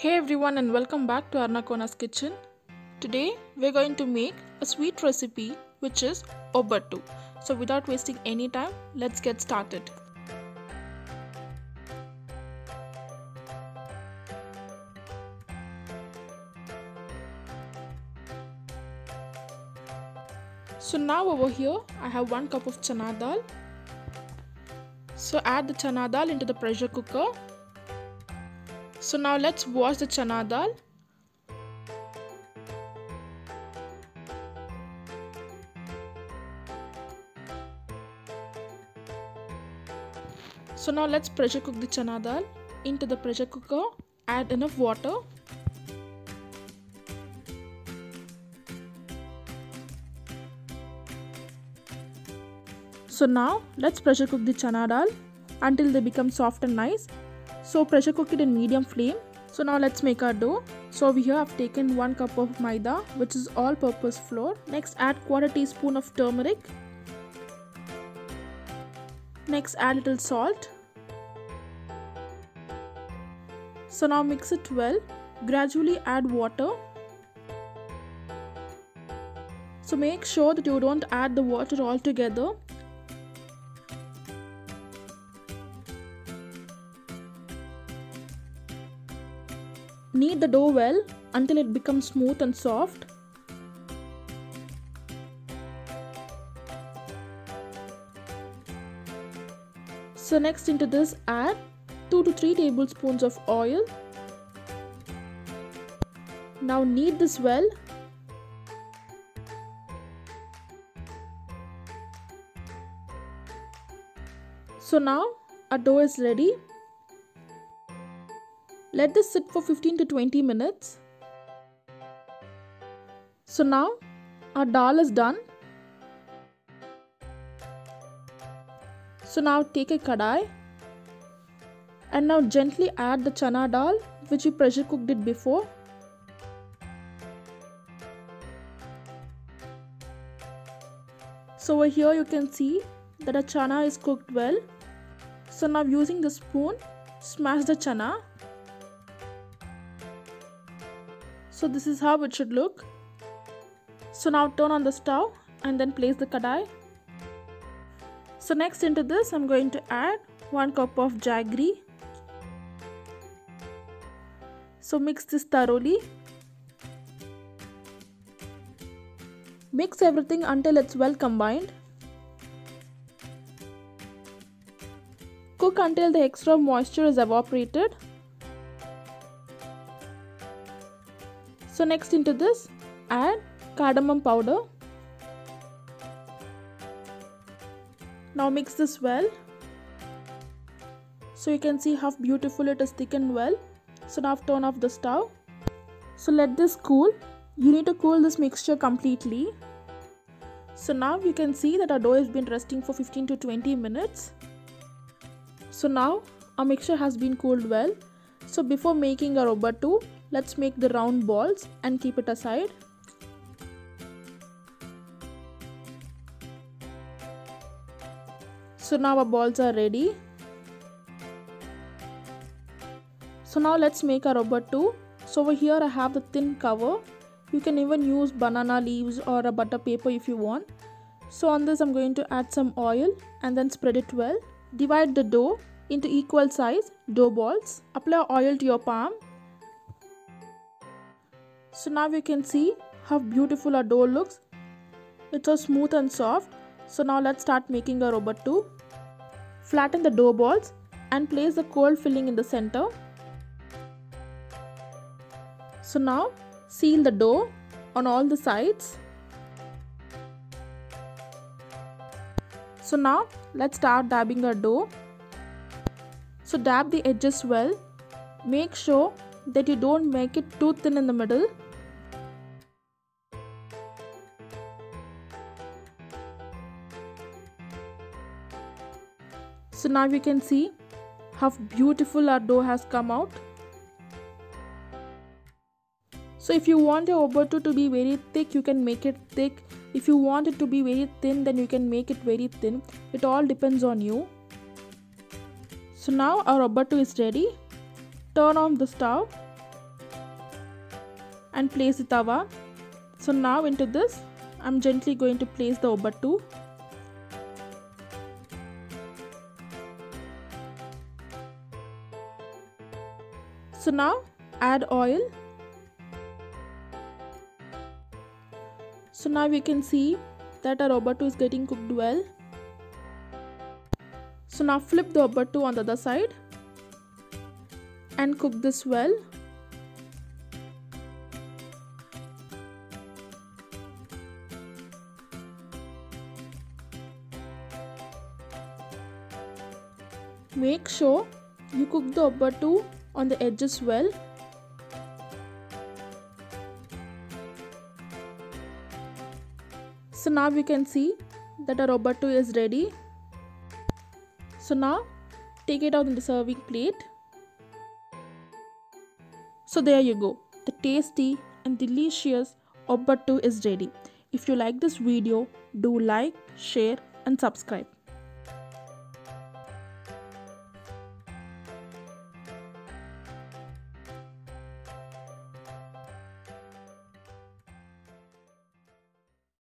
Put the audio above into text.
Hey everyone and welcome back to Aruna Kona's kitchen. Today we're going to make a sweet recipe which is obbattu. So without wasting any time, let's get started. So now over here I have 1 cup of chana dal. So add the chana dal into the pressure cooker so now let's wash the chana dal. So now let's pressure cook the chana dal into the pressure cooker. Add enough water. So now let's pressure cook the chana dal until they become soft and nice so pressure cook it in medium flame. So now let's make our dough. So over here i've taken one cup of maida which is all purpose flour. Next add quarter teaspoon of turmeric. Next add little salt. So now mix it well. Gradually add water. So make sure that you don't add the water all together Knead the dough well until it becomes smooth and soft. So next into this add 2 to 3 tablespoons of oil. Now knead this well. So now our dough is ready let this sit for 15 to 20 minutes. So now our dal is done. So now take a kadai and now gently add the chana dal which we pressure cooked it before. So over here you can see that the chana is cooked well. So now using the spoon smash the chana so this is how it should look. So now turn on the stove and then place the kadai. So next into this I'm going to add 1 cup of jaggery. So mix this thoroughly. Mix everything until it's well combined. Cook until the extra moisture is evaporated So next into this add cardamom powder. Now mix this well. So you can see how beautiful it is thickened well. So now turn off the stove. So let this cool. You need to cool this mixture completely. So now you can see that our dough has been resting for 15 to 20 minutes. So now our mixture has been cooled well. So before making our obbattu, Let's make the round balls and keep it aside. So now our balls are ready. So now let's make our too. So over here I have the thin cover. You can even use banana leaves or a butter paper if you want. So on this I'm going to add some oil and then spread it well. Divide the dough into equal size dough balls. Apply oil to your palm so now you can see how beautiful our dough looks. It's so smooth and soft. So now let's start making our obbattu flatten the dough balls and place the cold filling in the center. So now seal the dough on all the sides. So now let's start dabbing our dough so dab the edges well. Make sure that you don't make it too thin in the middle. So now you can see how beautiful our dough has come out. So if you want your obbattu to be very thick you can make it thick. If you want it to be very thin then you can make it very thin. It all depends on you. So now our obbattu is ready turn on the stove and place the tawa. So now into this I'm gently going to place the obbattu. So now add oil. So now we can see that our obbattu is getting cooked well. So now flip the obbattu on the other side and cook this well. Make sure you cook the obbattu on the edges well. So now we can see that our obbattu is ready. So now take it out in the serving plate. So there you go. The tasty and delicious obbattu is ready. If you like this video, do like, share and subscribe.